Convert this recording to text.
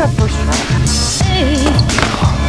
got first try. Hey.